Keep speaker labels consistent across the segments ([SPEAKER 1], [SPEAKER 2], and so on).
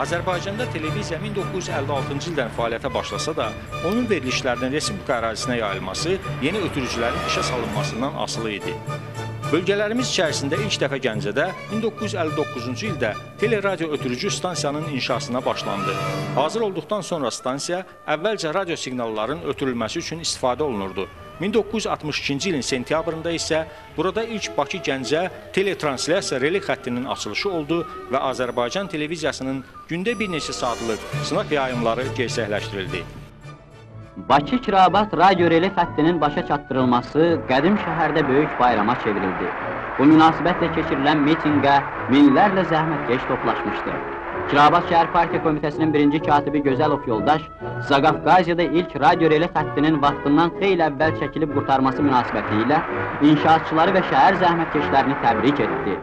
[SPEAKER 1] Azərbaycanda televiziya 1956-cı ildən fəaliyyətə başlasa da, onun verilişlərinin respublika ərazisinə yayılması yeni ötürücülərin işə salınmasından asılı idi. Bölgələrimiz içərisində ilk dəfə Gəncədə 1959-cu ildə teleradio ötürücü stansiyanın inşasına başlandı. Hazır olduqdan sonra stansiya əvvəlcə radio siqnalların ötürülməsi üçün istifadə olunurdu. 1962-ci ilin sentyabrında isə burada ilk Bakı-Gəncə teletranslyasiya relay xəttinin açılışı oldu və Azərbaycan televiziyasının gündə bir neçə saatlıq sınaq yayımları gerçəkləşdirildi.
[SPEAKER 2] Bakı Kirabat radyo relay xəttinin başa çatdırılması qədim şəhərdə böyük bayrama çevrildi. Bu münasibətlə keçirilən mitinqə minlərlə zəhmətkeş toplaşmışdı. Kirabat Şəhər Partiya Komitəsinin birinci katibi Gözəlov yoldaş Zaqafqaziyada ilk radyo relay xəttinin vaxtından xeyli əvvəl çəkilib qurtarması münasibəti ilə inşaatçıları və şəhər zəhmətkeşlərini təbrik etdi.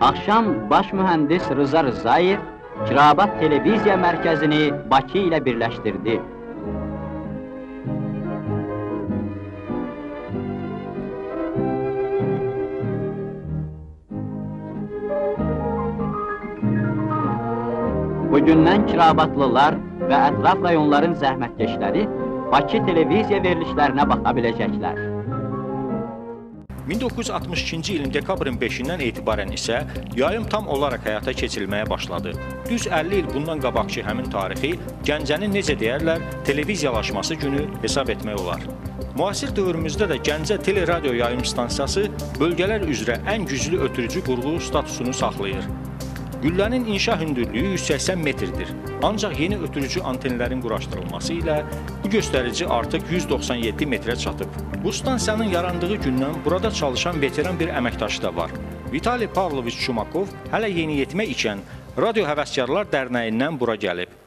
[SPEAKER 2] Axşam baş mühəndis Rıza Rızayev Kirabat Televiziya Mərkəzini Bakı ilə birləşdirdi. Bugündən Kirabatlılar və ətraf rayonların zəhmətkeşləri Bakı televiziya verilişlərinə baxa biləcəklər.
[SPEAKER 1] 1962-ci ilin dekabrın 5-dən etibarən isə yayım tam olaraq həyata keçirilməyə başladı. Düz 50 il bundan qabaqki həmin tarixi Gəncənin necə deyərlər, televiziyalaşması günü hesab etmək olar. Müasir dövrümüzdə də Gəncə teleradio yayım stansiyası bölgələr üzrə ən güclü ötürücü qurğu statusunu saxlayır. Güllənin inşa hündürlüyü 180 metrdir. Ancaq yeni ötürücü antenlərin quraşdırılması ilə bu göstərici artıq 197 metrə çatıb. Bu stansiyanın yarandığı gündən burada çalışan veteran bir əməkdaşı da var. Vitali Pavloviç Çumakov hələ yeniyetmə ikən Radio Həvəskarlar Dərnəyindən bura gəlib.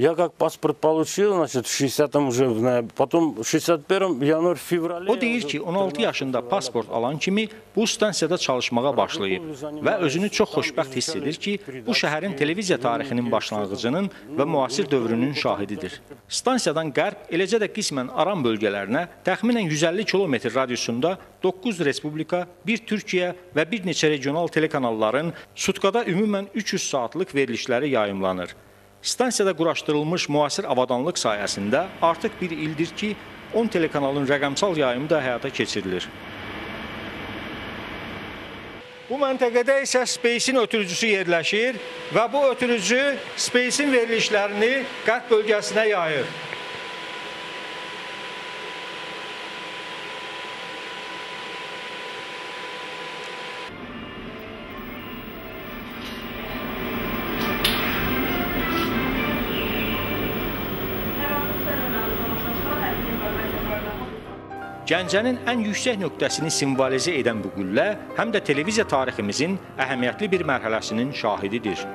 [SPEAKER 3] Я как паспорт получил, значит, в 60-м уже, в ноя- потом в 61-м, январь-феврале...
[SPEAKER 1] O deyir ki, 16 yaşında pasport alan kimi bu stansiyada çalışmağa başlayıb və özünü çox xoşbəxt hiss edir ki, bu şəhərin televiziya tarixinin başlanğıcının və müasir dövrünün şahididir. Stansiyadan qərb, eləcə də qismən Aran bölgələrinə təxminən 150 kilometr radiusunda 9 respublika, bir Türkiyə və bir neçə regional telekanalların sutkada ümumən 300 saatlıq verilişləri yayımlanır. Stansiyada quraşdırılmış müasir avadanlıq sayəsində artıq bir ildir ki, 10 telekanalın rəqəmsal yayımı da həyata keçirilir. Bu məntəqədə isə Space-in ötürücüsü yerləşir və bu ötürücü Space-in verilişlərini qərb bölgəsinə yayır. Gəncənin ən yüksək nöqtəsini simvolizə edən bu qüllə həm də televiziya tariximizin əhəmiyyətli bir mərhələsinin şahididir.